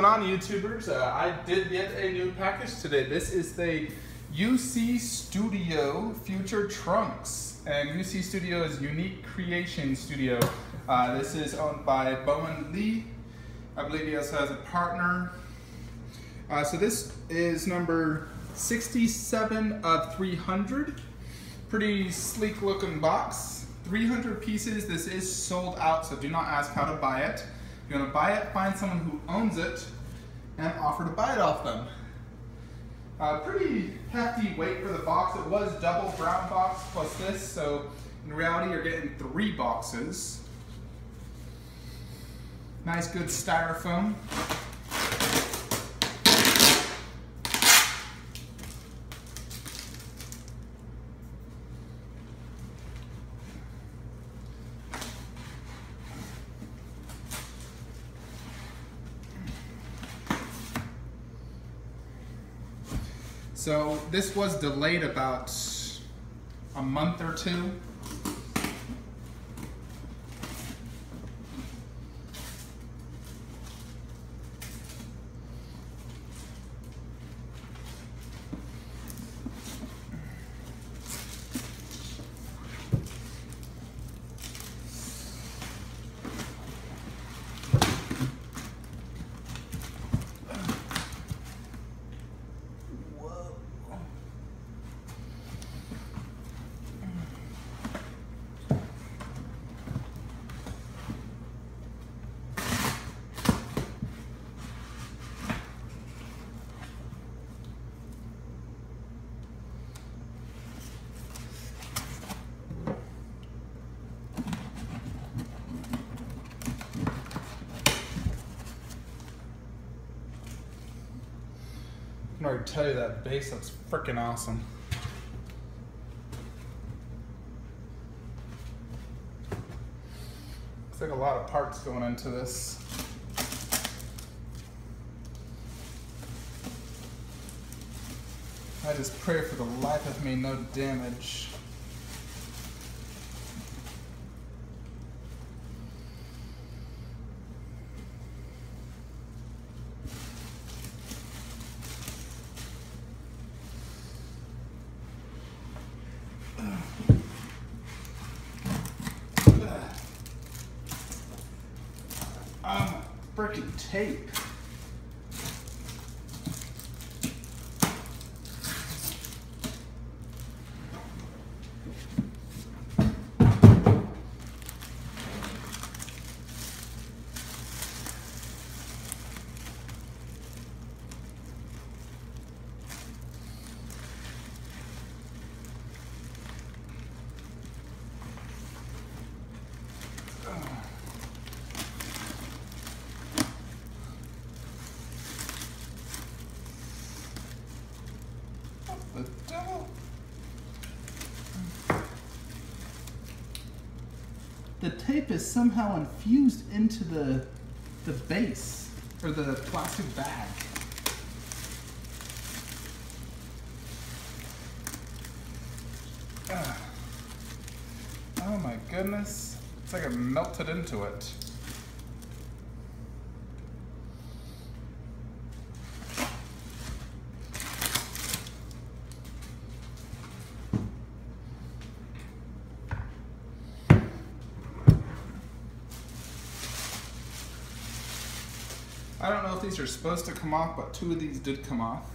going on, YouTubers? Uh, I did get a new package today. This is the UC Studio Future Trunks. And UC Studio is Unique Creation Studio. Uh, this is owned by Bowen Lee. I believe he also has a partner. Uh, so this is number 67 of 300. Pretty sleek looking box. 300 pieces. This is sold out, so do not ask how to buy it. If you want to buy it, find someone who owns it and offer to buy it off them. Uh, pretty hefty weight for the box. It was double brown box plus this, so in reality you're getting three boxes. Nice good styrofoam. So this was delayed about a month or two. Tell you that base looks freaking awesome. Looks like a lot of parts going into this. I just pray for the life of me no damage. Freaking tape. the devil? The tape is somehow infused into the the base or the plastic bag. Ugh. Oh my goodness. It's like it melted into it. Are supposed to come off, but two of these did come off.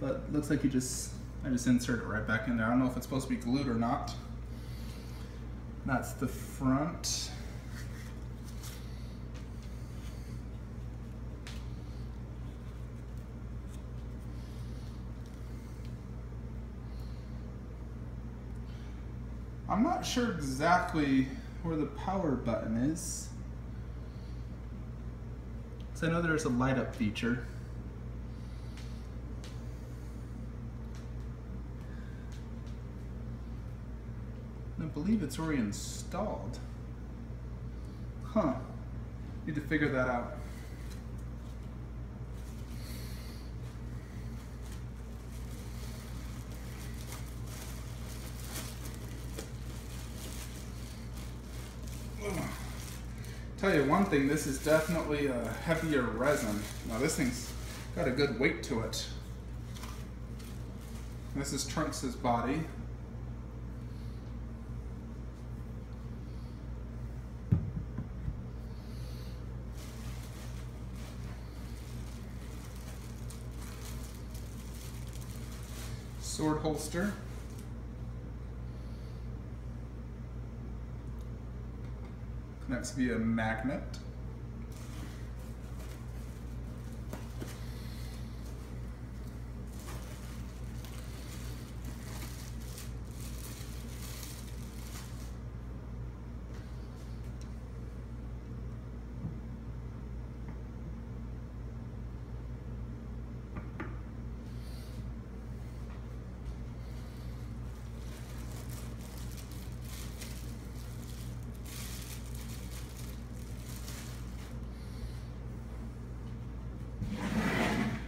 But looks like you just, I just insert it right back in there. I don't know if it's supposed to be glued or not. That's the front. I'm not sure exactly where the power button is. So I know there's a light up feature. I believe it's already installed. Huh. Need to figure that out. Tell you one thing, this is definitely a heavier resin. Now this thing's got a good weight to it. This is Trunks' body. Sword holster. Connects a magnet.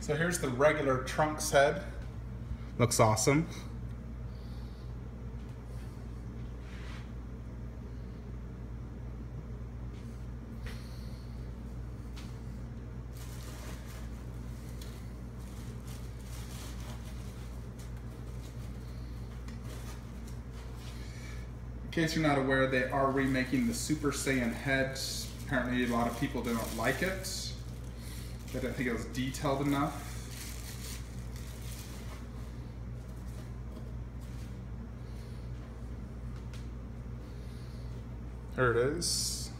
So here's the regular Trunks head. Looks awesome. In case you're not aware, they are remaking the Super Saiyan head. Apparently a lot of people don't like it. I didn't think it was detailed enough. There it is.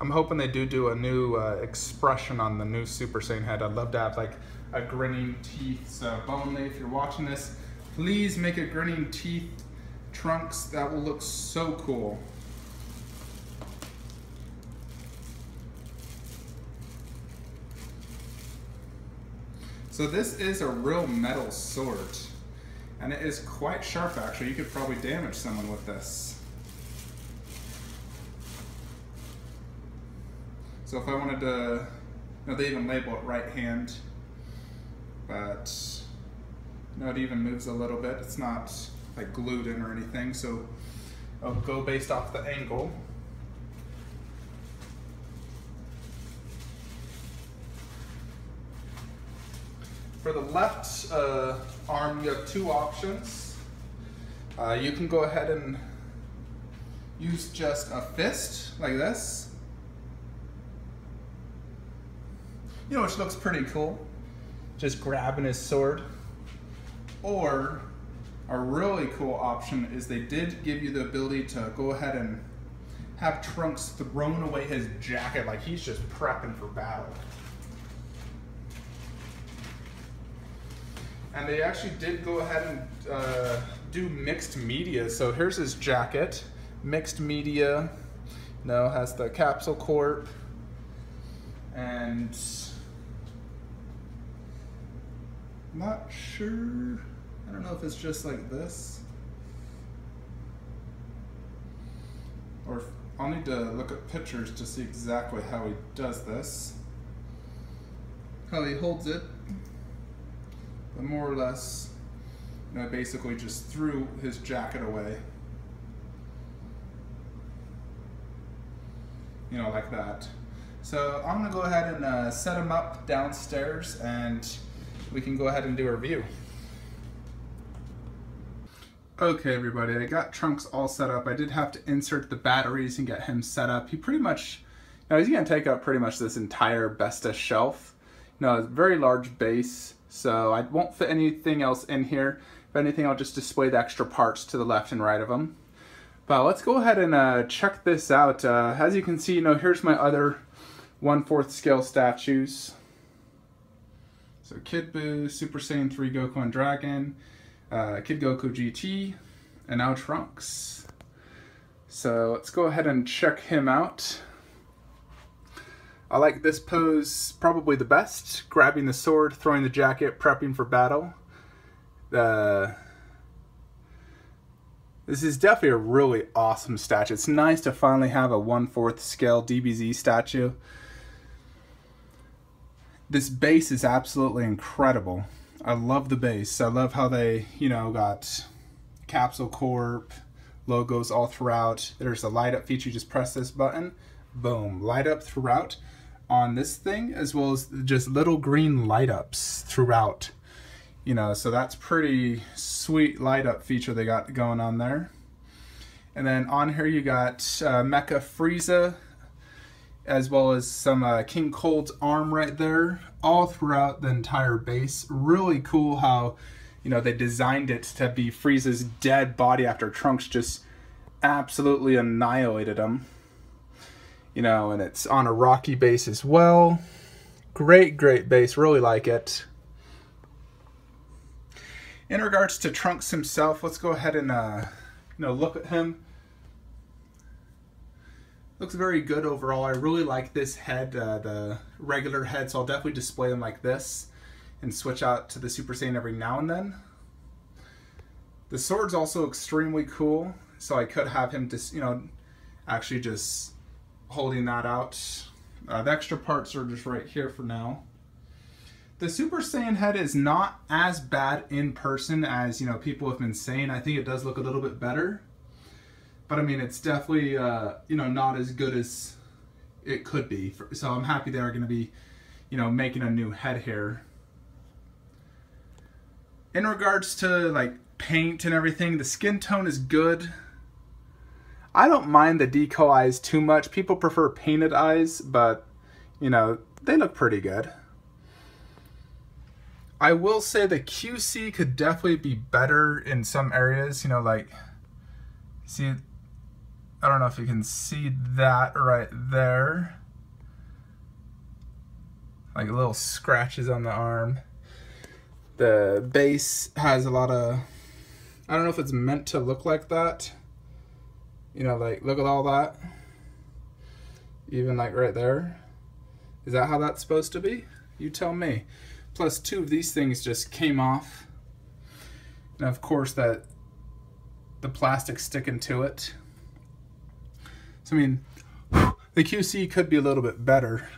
I'm hoping they do do a new uh, expression on the new Super Saiyan head. I'd love to have like a grinning teeth. So Bowen Lee, if you're watching this, please make a grinning teeth trunks. That will look so cool. So this is a real metal sword. And it is quite sharp actually. You could probably damage someone with this. So if I wanted to, you know, they even label it right hand, but you know, it even moves a little bit. It's not like glued in or anything. So I'll go based off the angle. For the left uh, arm, you have two options. Uh, you can go ahead and use just a fist like this. You know, which looks pretty cool. Just grabbing his sword. Or a really cool option is they did give you the ability to go ahead and have Trunks thrown away his jacket like he's just prepping for battle. And they actually did go ahead and uh, do mixed media. So here's his jacket, mixed media. You know, has the capsule corp and not sure. I don't know if it's just like this or I'll need to look at pictures to see exactly how he does this. How he holds it more or less, you know, basically just threw his jacket away. You know, like that. So I'm gonna go ahead and uh, set him up downstairs and we can go ahead and do a review. Okay everybody, I got Trunks all set up. I did have to insert the batteries and get him set up. He pretty much, know, he's gonna take up pretty much this entire Besta shelf. You know, a very large base. So I won't fit anything else in here. If anything, I'll just display the extra parts to the left and right of them. But let's go ahead and uh, check this out. Uh, as you can see, you know, here's my other 1 4th scale statues. So Kid Buu, Super Saiyan 3 Goku and Dragon, uh, Kid Goku GT, and now Trunks. So let's go ahead and check him out. I like this pose probably the best. Grabbing the sword, throwing the jacket, prepping for battle. Uh, this is definitely a really awesome statue. It's nice to finally have a 1 4th scale DBZ statue. This base is absolutely incredible. I love the base. I love how they, you know, got Capsule Corp, logos all throughout. There's a light up feature. You just press this button, boom, light up throughout on this thing, as well as just little green light ups throughout. You know, so that's pretty sweet light up feature they got going on there. And then on here you got uh, Mecha Frieza, as well as some uh, King Cold's arm right there, all throughout the entire base. Really cool how, you know, they designed it to be Frieza's dead body after Trunks just absolutely annihilated him. You know, and it's on a rocky base as well. Great, great base. Really like it. In regards to Trunks himself, let's go ahead and uh, you know look at him. Looks very good overall. I really like this head, uh, the regular head, so I'll definitely display them like this and switch out to the Super Saiyan every now and then. The sword's also extremely cool, so I could have him just, you know, actually just holding that out. Uh, the extra parts are just right here for now. The Super Saiyan head is not as bad in person as, you know, people have been saying. I think it does look a little bit better. But I mean, it's definitely, uh, you know, not as good as it could be. So I'm happy they're going to be, you know, making a new head here. In regards to like paint and everything, the skin tone is good. I don't mind the decal eyes too much. People prefer painted eyes, but, you know, they look pretty good. I will say the QC could definitely be better in some areas, you know, like, see, I don't know if you can see that right there. Like little scratches on the arm. The base has a lot of, I don't know if it's meant to look like that. You know, like, look at all that. Even like right there. Is that how that's supposed to be? You tell me. Plus two of these things just came off. And of course that the plastic sticking to it. So, I mean, the QC could be a little bit better.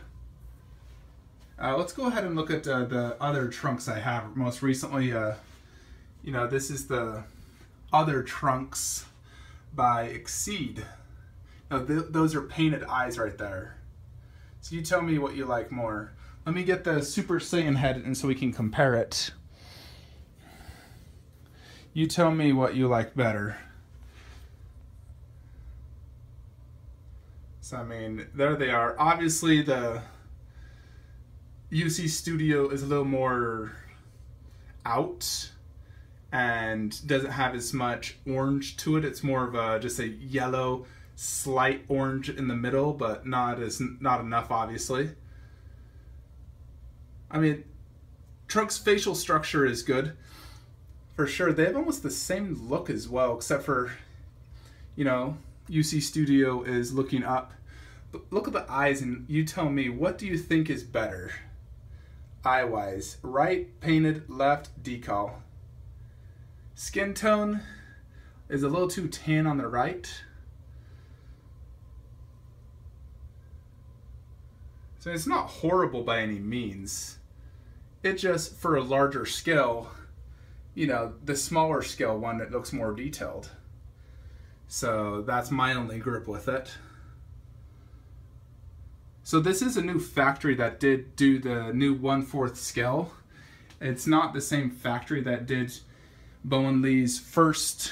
Uh, let's go ahead and look at uh, the other trunks I have. Most recently, uh, you know, this is the other trunks by Exceed. Now, th those are painted eyes right there. So you tell me what you like more. Let me get the Super Saiyan head and so we can compare it. You tell me what you like better. So, I mean, there they are. Obviously, the UC Studio is a little more out and doesn't have as much orange to it. It's more of a just a yellow, slight orange in the middle, but not as not enough, obviously. I mean, Trunks' facial structure is good for sure. They have almost the same look as well, except for, you know, UC Studio is looking up. But look at the eyes and you tell me, what do you think is better? Eye-wise, right painted, left decal. Skin tone is a little too tan on the right. So it's not horrible by any means. It just, for a larger scale, you know, the smaller scale one, it looks more detailed. So that's my only grip with it. So this is a new factory that did do the new 1 4th scale. It's not the same factory that did Bowen Lee's first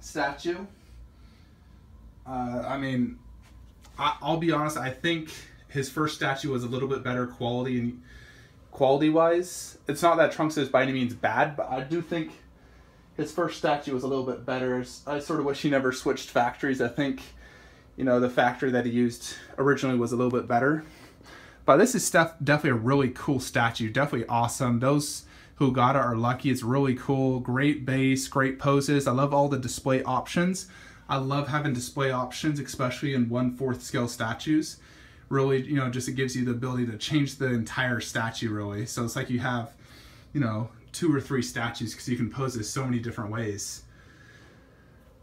statue. Uh, I mean, I, will be honest, I think his first statue was a little bit better quality and quality wise. It's not that Trunks is by any means bad, but I do think his first statue was a little bit better. I sort of wish he never switched factories. I think, you know, the factory that he used originally was a little bit better. But this is stuff definitely a really cool statue. Definitely awesome. Those who got it are lucky. It's really cool. Great base, great poses. I love all the display options. I love having display options, especially in 1 4th scale statues. Really, you know, just it gives you the ability to change the entire statue, really. So it's like you have, you know, two or three statues because you can pose this so many different ways.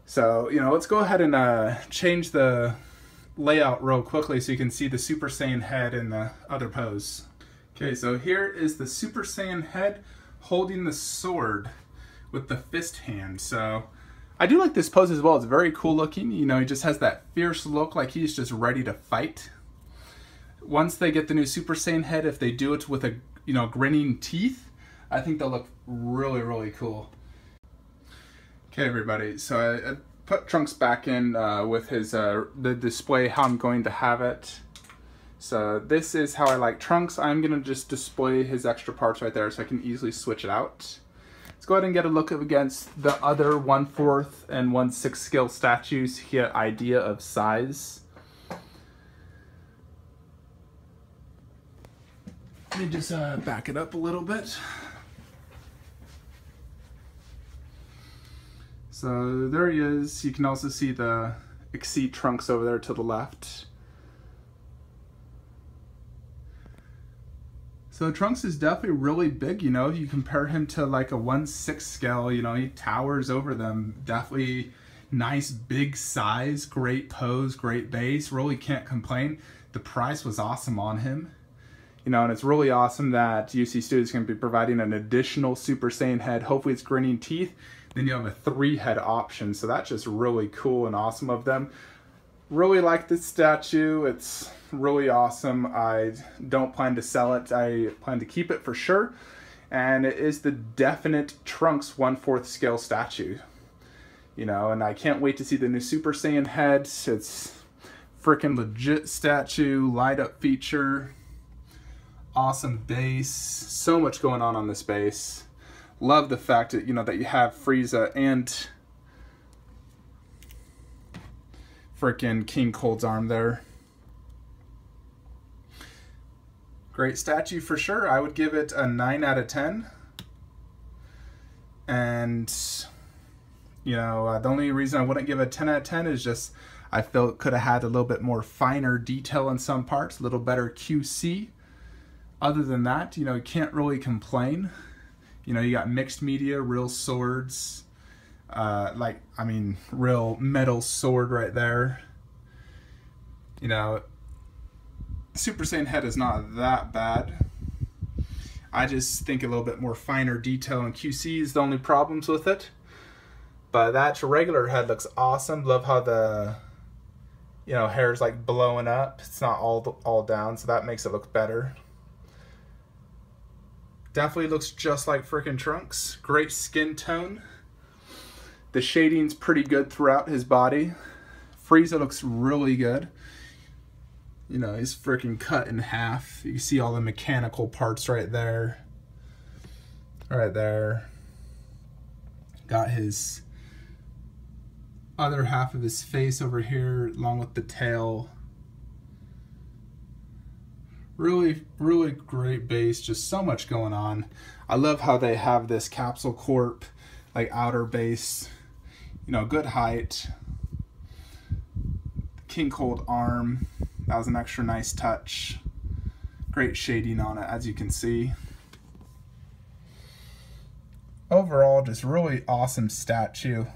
So, you know, let's go ahead and uh, change the layout real quickly so you can see the Super Saiyan head in the other pose. Okay, so here is the Super Saiyan head holding the sword with the fist hand. So I do like this pose as well. It's very cool looking. You know, he just has that fierce look like he's just ready to fight. Once they get the new Super Saiyan head, if they do it with a, you know, grinning teeth, I think they'll look really, really cool. Okay, everybody. So I, I put Trunks back in uh, with his uh, the display how I'm going to have it. So this is how I like Trunks. I'm to just display his extra parts right there so I can easily switch it out. Let's go ahead and get a look against the other 1 4th and 1 6 scale statues get idea of size. Let me just uh, back it up a little bit. So there he is. You can also see the Exceed trunks over there to the left. So Trunks is definitely really big, you know, if you compare him to like a 1-6 scale, you know, he towers over them. Definitely nice big size, great pose, great base, really can't complain. The price was awesome on him. You know, and it's really awesome that UC Studios is going to be providing an additional Super Saiyan head. Hopefully it's grinning teeth. Then you have a three head option. So that's just really cool and awesome of them. Really like this statue. It's really awesome. I don't plan to sell it. I plan to keep it for sure. And it is the definite Trunks 1 4th scale statue. You know, and I can't wait to see the new Super Saiyan head. It's freaking legit statue, light up feature, awesome base. So much going on on this base. Love the fact that, you know, that you have Frieza and freaking King Cold's arm there. Great statue for sure. I would give it a 9 out of 10. And, you know, uh, the only reason I wouldn't give a 10 out of 10 is just I felt could have had a little bit more finer detail in some parts, a little better QC. Other than that, you know, you can't really complain. You know, you got mixed media, real swords, uh, like, I mean, real metal sword right there. You know, Super Saiyan head is not that bad. I just think a little bit more finer detail and QC is the only problems with it. But that regular head looks awesome. Love how the, you know, hair's like blowing up. It's not all all down, so that makes it look better. Definitely looks just like freaking Trunks. Great skin tone. The shading's pretty good throughout his body. Frieza looks really good. You know, he's freaking cut in half. You see all the mechanical parts right there. Right there. Got his other half of his face over here along with the tail. Really, really great base. Just so much going on. I love how they have this Capsule Corp like outer base you know, good height. King Cold arm. That was an extra nice touch. Great shading on it, as you can see. Overall, just really awesome statue.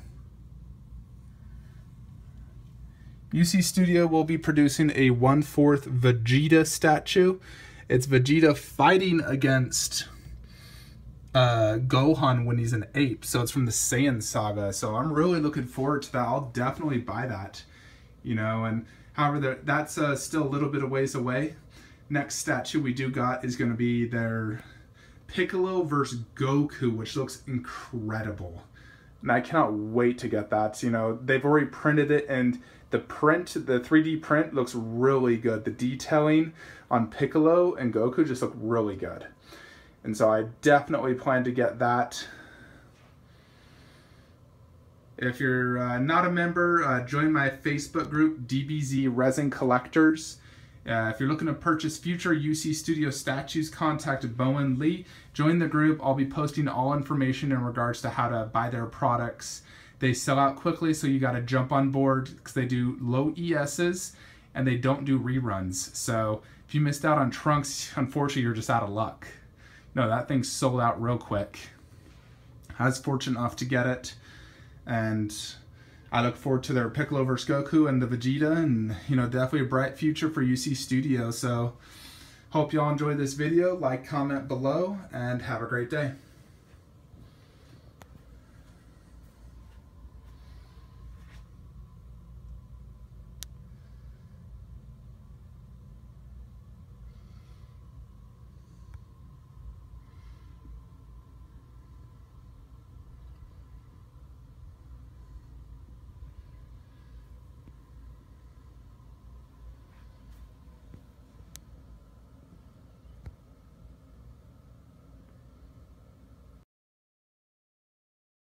UC Studio will be producing a 1-4th Vegeta statue. It's Vegeta fighting against uh, Gohan when he's an ape. So it's from the Saiyan saga. So I'm really looking forward to that. I'll definitely buy that. You know, and however, that's uh, still a little bit of ways away. Next statue we do got is going to be their Piccolo versus Goku, which looks incredible. And I cannot wait to get that. You know, they've already printed it and the print, the 3D print looks really good. The detailing on Piccolo and Goku just look really good. And so I definitely plan to get that. If you're uh, not a member, uh, join my Facebook group, DBZ Resin Collectors. Uh, if you're looking to purchase future UC Studio statues, contact Bowen Lee. Join the group. I'll be posting all information in regards to how to buy their products. They sell out quickly, so you got to jump on board because they do low ESs and they don't do reruns. So if you missed out on Trunks, unfortunately, you're just out of luck. No, that thing sold out real quick. I was fortunate enough to get it, and I look forward to their Piccolo vs. Goku and the Vegeta, and you know, definitely a bright future for UC Studio. So, hope y'all enjoyed this video. Like, comment below, and have a great day.